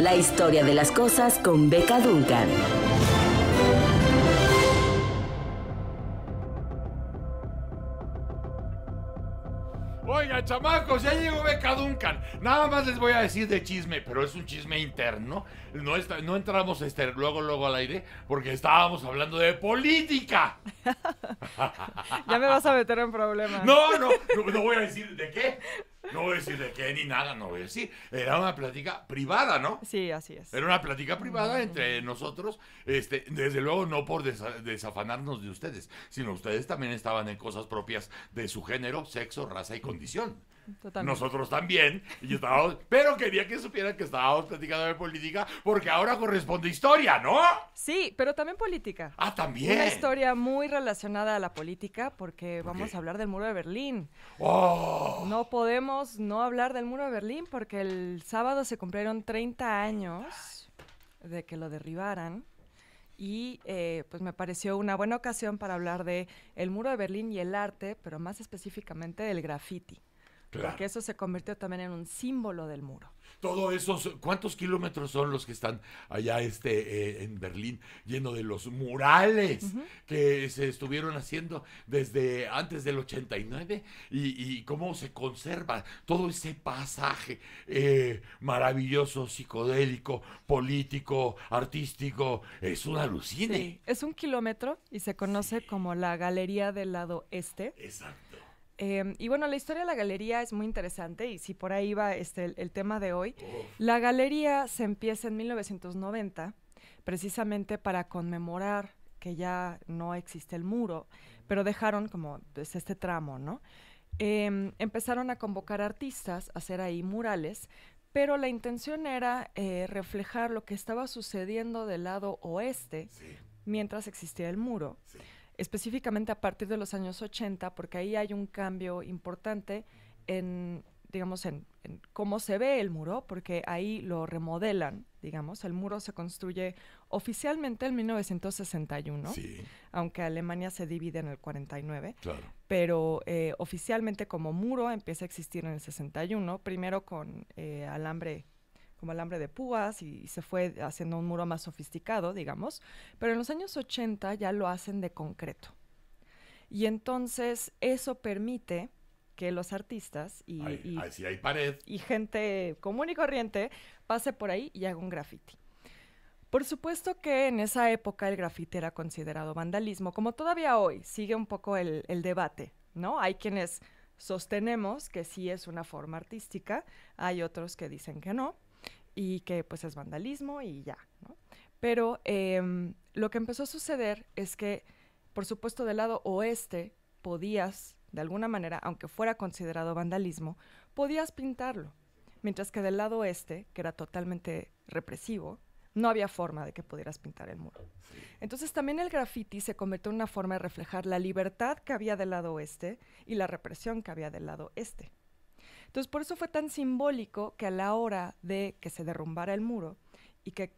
La historia de las cosas con Beca Duncan. Oigan, chamacos, ya llegó Beca Duncan. Nada más les voy a decir de chisme, pero es un chisme interno. No, está- no entramos este, luego, luego al aire porque estábamos hablando de política. Ya me vas a meter en problemas. No, no, no, no voy a decir de qué. No voy a decir de qué ni nada, no voy a decir. Era una plática privada, ¿no? Sí, así es. Era una plática privada entre nosotros, este, desde luego no por desa- desafanarnos de ustedes, sino ustedes también estaban en cosas propias de su género, sexo, raza y condición. Totalmente. Nosotros también, y estábamos, pero quería que supieran que estábamos platicando de política, porque ahora corresponde historia, ¿no? Sí, pero también política. Ah, también. Una historia muy relacionada a la política porque ¿Por vamos qué? a hablar del muro de Berlín. Oh, No podemos no hablar del muro de Berlín porque el sábado se cumplieron 30 años de que lo derribaran y eh, pues me pareció una buena ocasión para hablar de el muro de Berlín y el arte, pero más específicamente del graffiti. Claro. Porque eso se convirtió también en un símbolo del muro. Todo esos, ¿cuántos kilómetros son los que están allá este, eh, en Berlín, lleno de los murales que se estuvieron haciendo desde antes del 89? Y, y cómo se conserva todo ese pasaje eh, maravilloso, psicodélico, político, artístico. Es un alucine. Sí, es un kilómetro y se conoce como la Galería del lado Este. Exacto. Eh, y bueno, la historia de la galería es muy interesante y si por ahí va este, el, el tema de hoy, la galería se empieza en 1990 precisamente para conmemorar que ya no existe el muro, pero dejaron como pues, este tramo, ¿no? Em, empezaron a convocar artistas a hacer ahí murales, pero la intención era eh, reflejar lo que estaba sucediendo del lado oeste Sí, mientras existía el muro sí. Específicamente a partir de los años 80, porque ahí hay un cambio importante en, digamos, en, en cómo se ve el muro, porque ahí lo remodelan, digamos. El muro se construye oficialmente en 1961, Sí, aunque Alemania se divide en el 49, claro. pero eh, oficialmente como muro empieza a existir en el 61, primero con eh, alambre como alambre de púas y se fue haciendo un muro más sofisticado, digamos, pero en los años 80 ya lo hacen de concreto. Y entonces eso permite que los artistas y, Ahí, y- ahí sí hay pared. y gente común y corriente pase por ahí y haga un graffiti. Por supuesto que en esa época el graffiti era considerado vandalismo, como todavía hoy sigue un poco el, el debate, ¿no? Hay quienes sostenemos que sí es una forma artística, hay otros que dicen que no y que pues es vandalismo y ya. Pero em, lo que empezó a suceder es que, por supuesto, del lado oeste podías, de alguna manera, aunque fuera considerado vandalismo, podías pintarlo. Mientras que del lado oeste, que era totalmente represivo, no había forma de que pudieras pintar el muro. Entonces también el graffiti se convirtió en una forma de reflejar la libertad que había del lado oeste y la represión que había del lado este. Entonces por eso fue tan simbólico que a la hora de que se derrumbara el muro y que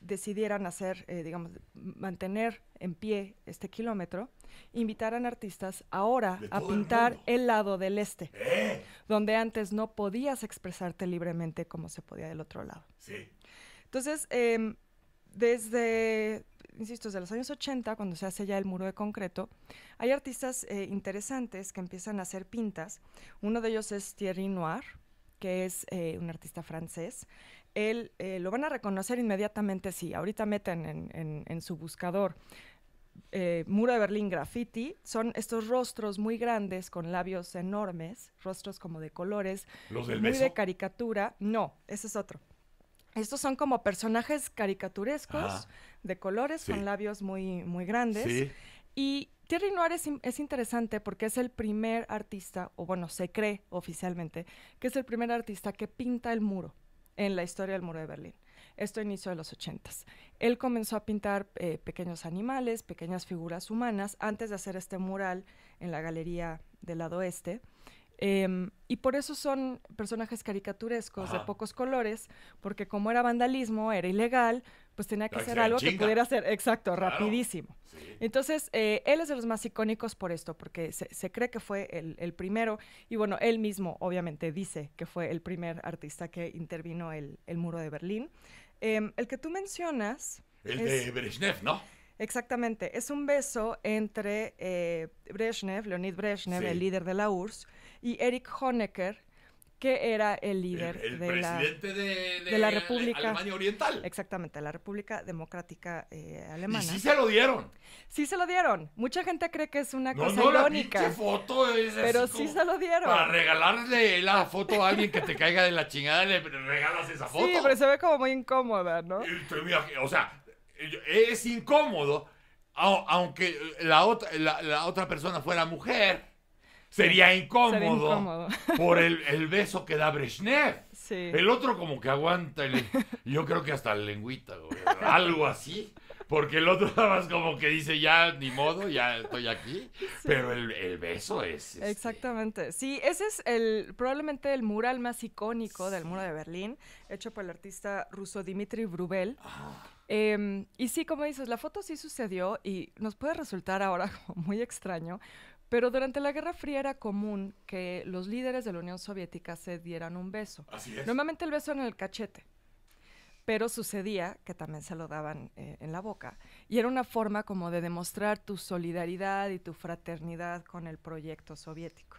decidieran hacer, eh, digamos, mantener en pie este kilómetro, invitaran artistas ahora a el pintar el lado del este, ¡Eh! donde antes no podías expresarte libremente como se podía del otro lado. Sí. Entonces, em, desde, insisto, desde los años 80, cuando se hace ya el muro de concreto, hay artistas eh, interesantes que empiezan a hacer pintas. Uno de ellos es Thierry Noir, que es eh, un artista francés. Él eh, lo van a reconocer inmediatamente si ahorita meten en, en- en su buscador eh, Muro de Berlín Graffiti. Son estos rostros muy grandes con labios enormes, rostros como de colores, Los del muy de caricatura. No, ese es otro. Estos son como personajes caricaturescos de colores Sí. con labios muy, muy grandes. Sí. Y Thierry Noir es, in- es interesante porque es el primer artista, o bueno, se cree oficialmente, que es el primer artista que pinta el muro en la historia del muro de Berlín. Esto inició en los ochentas. Él comenzó a pintar eh, pequeños animales, pequeñas figuras humanas, antes de hacer este mural en la galería del lado oeste. Em, y por eso son personajes caricaturescos de pocos colores, porque como era vandalismo, era ilegal, pues tenía que ser algo que pudiera ser, exacto, Claro. rapidísimo. Sí. Entonces, eh, él es de los más icónicos por esto, porque se, se cree que fue el, el primero, y bueno, él mismo obviamente dice que fue el primer artista que intervino el, el muro de Berlín. Em, el que tú mencionas, El es- de Brezhnev, ¿no? Exactamente, es un beso entre eh, Brezhnev, Leonid Brezhnev, Sí. el líder de la URSS, y Erich Honecker, que era el líder el, el de la... de, de la República. Alemania Oriental. Exactamente, la República Democrática eh, Y Alemana. sí se lo dieron. Sí se lo dieron. Mucha gente cree que es una No, cosa no, la irónica. pinche foto es así Pero sí se lo dieron. Para regalarle la foto a alguien que te caiga de la chingada, le regalas esa foto. Sí, pero se ve como muy incómoda, ¿no? Y O sea, es incómodo, au- aunque la otra, la, la otra persona fuera mujer. Sería incómodo, Sería incómodo. por el, el beso que da Brezhnev. Sí. El otro como que aguanta, el- yo creo que hasta la lengüita, güey, algo así. Porque el otro nada más como que dice, ya, ni modo, ya estoy aquí. Pero el, el beso es... este, Exactamente. Sí, ese es el probablemente el mural más icónico del muro de Berlín, hecho por el artista ruso Dmitry Brubel. Em, y sí, como dices, la foto sí sucedió y nos puede resultar ahora como muy extraño, pero durante la Guerra Fría era común que los líderes de la Unión Soviética se dieran un beso. Así es. Normalmente el beso en el cachete, pero sucedía que también se lo daban eh, en la boca. Y era una forma como de demostrar tu solidaridad y tu fraternidad con el proyecto soviético.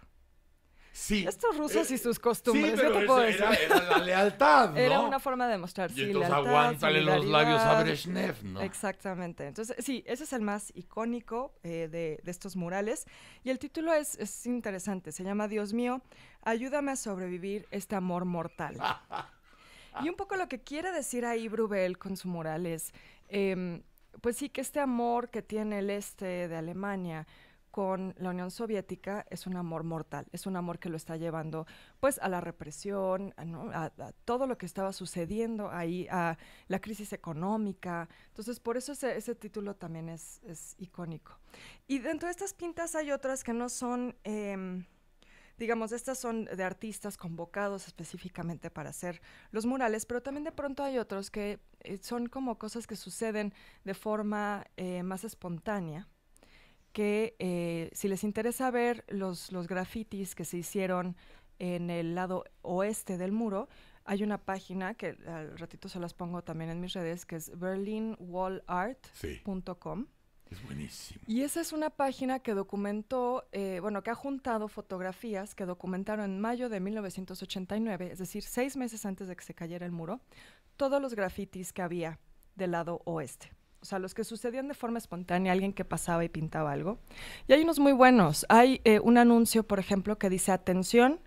Sí. Estos rusos Eh, y sus costumbres, Sí, ¿qué pero te puedo decir? era la lealtad, ¿no? Era una forma de demostrar Y entonces lealtad, aguántale los labios a. Brezhnev, ¿no? Exactamente. Entonces, sí, ese es el más icónico eh, de, de estos murales. Y el título es, es interesante. Se llama Dios mío, ayúdame a sobrevivir este amor mortal. y un poco lo que quiere decir ahí Brubel con su mural es, em, pues sí, que este amor que tiene el este de Alemania con la Unión Soviética es un amor mortal, es un amor que lo está llevando pues a la represión, a, todo lo que estaba sucediendo ahí, a la crisis económica. Entonces, por eso ese, título también es, es icónico. Y dentro de estas pintas hay otras que no son, em, digamos, estas son de artistas convocados específicamente para hacer los murales, pero también de pronto hay otros que eh, son como cosas que suceden de forma eh, más espontánea que eh, si les interesa ver los, los grafitis que se hicieron en el lado oeste del muro, hay una página que al ratito se las pongo también en mis redes, que es berlinwallart.com. Sí, es buenísimo. Y esa es una página que documentó, eh, bueno, que ha juntado fotografías que documentaron en mayo de 1989, es decir, seis meses antes de que se cayera el muro, todos los grafitis que había del lado oeste. O sea, los que sucedían de forma espontánea, alguien que pasaba y pintaba algo. Y hay unos muy buenos. Hay eh, un anuncio, por ejemplo, que dice, atención,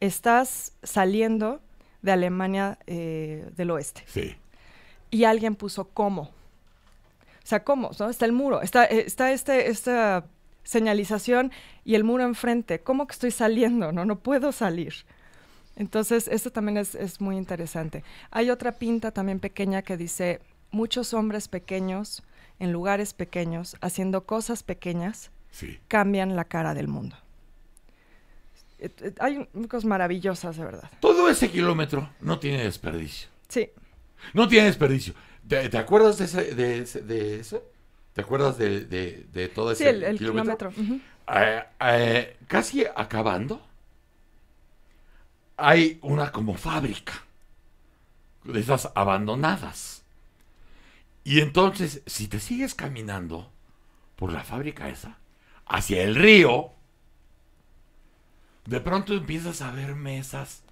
estás saliendo de Alemania eh, del oeste Sí. y alguien puso cómo. O sea, ¿cómo? ¿no? Está el muro, está, eh, está este, esta señalización y el muro enfrente. ¿Cómo que estoy saliendo? No, no puedo salir. Entonces, esto también es, es muy interesante. Hay otra pinta también pequeña que dice, muchos hombres pequeños en lugares pequeños, haciendo cosas pequeñas, Sí. cambian la cara del mundo. Hay cosas maravillosas, de verdad. Todo ese kilómetro no tiene desperdicio. Sí, No tiene desperdicio. ¿Te, te acuerdas de ese, de, ese- de ese? ¿Te acuerdas de, de- de todo ese sí, el, el kilómetro. Eh, eh, casi acabando, hay una como fábrica de esas abandonadas. Y entonces, si te sigues caminando por la fábrica esa, hacia el río, de pronto empiezas a ver mesas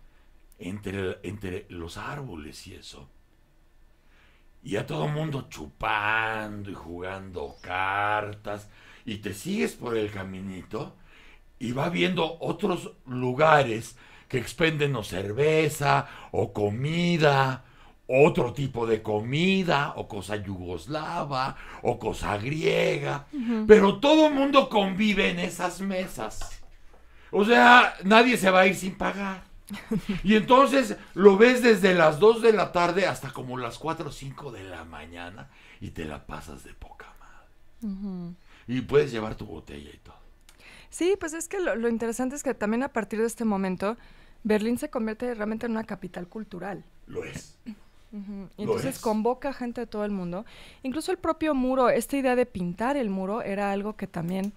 entre, entre los árboles y eso. Y a todo mundo chupando y jugando cartas. Y te sigues por el caminito y va viendo otros lugares que expenden o cerveza o comida, otro tipo de comida, o cosa yugoslava, o cosa griega. Pero todo el mundo convive en esas mesas. O sea, nadie se va a ir sin pagar. Y entonces lo ves desde las 2 de la tarde hasta como las 4 o 5 de la mañana y te la pasas de poca madre. Y puedes llevar tu botella y todo. Sí, pues es que lo, lo interesante es que también a partir de este momento Berlín se convierte realmente en una capital cultural. Lo es. Lo entonces es. convoca gente de todo el mundo. Incluso el propio muro, esta idea de pintar el muro era algo que también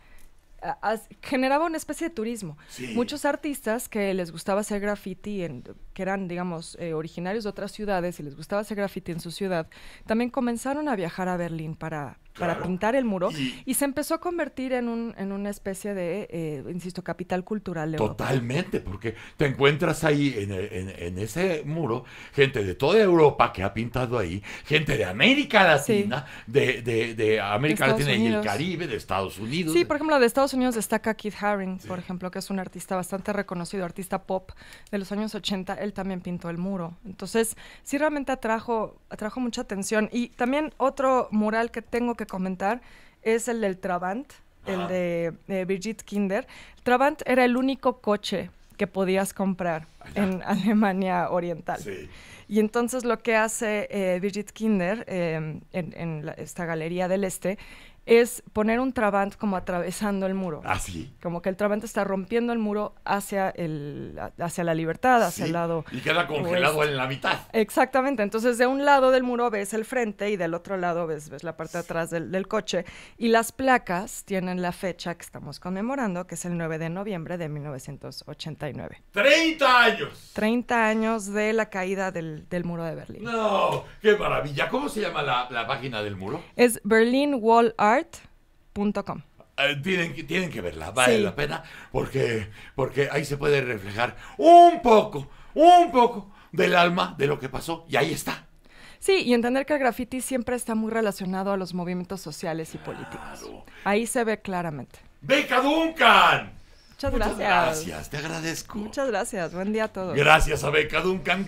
a- generaba una especie de turismo. Sí. Muchos artistas que les gustaba hacer graffiti, en- que eran, digamos, eh, originarios de otras ciudades y les gustaba hacer graffiti en su ciudad, también comenzaron a viajar a Berlín para, para pintar el muro Y- y, se empezó a convertir en, un, en una especie de, eh, insisto, capital cultural de Europa. Totalmente, porque te encuentras ahí en, en- en ese muro gente de toda Europa que ha pintado ahí, gente de América Latina, de, de- de América Estados Latina y el Unidos. Caribe, de Estados Unidos. Sí, por ejemplo, de Estados Unidos destaca Keith Haring, por Sí. ejemplo, que es un artista bastante reconocido, artista pop de los años 80. Él también pintó el muro. Entonces, sí realmente atrajo, atrajo mucha atención. Y también otro mural que tengo que comentar es el del Trabant, el de, Birgit Kinder. Trabant era el único coche que podías comprar Allá. en Alemania Oriental. Sí. Y entonces lo que hace eh, Birgit Kinder eh, en, en la- esta galería del este es poner un trabant como atravesando el muro. Así. Como que el trabant está rompiendo el muro hacia, el, hacia la libertad, hacia Sí, el lado. Y queda congelado en la mitad. Exactamente, entonces de un lado del muro ves el frente y del otro lado ves, ves la parte de atrás del, del coche. Y las placas tienen la fecha que estamos conmemorando, que es el 9 de noviembre de 1989. 30 años. 30 años de la caída del, del muro de Berlín. No, qué maravilla. ¿Cómo se llama la, la página del muro? Es berlinwallart.com. Eh, tienen, que- tienen que verla, vale Sí. la pena, porque, porque ahí se puede reflejar un poco, un poco del alma de lo que pasó, y ahí está. Sí, y entender que el graffiti siempre está muy relacionado a los movimientos sociales y políticos. Claro. Ahí se ve claramente. ¡Beca Duncan! Muchas Muchas gracias. gracias, te agradezco. Muchas gracias. Buen día a todos. Gracias a Beca Duncan.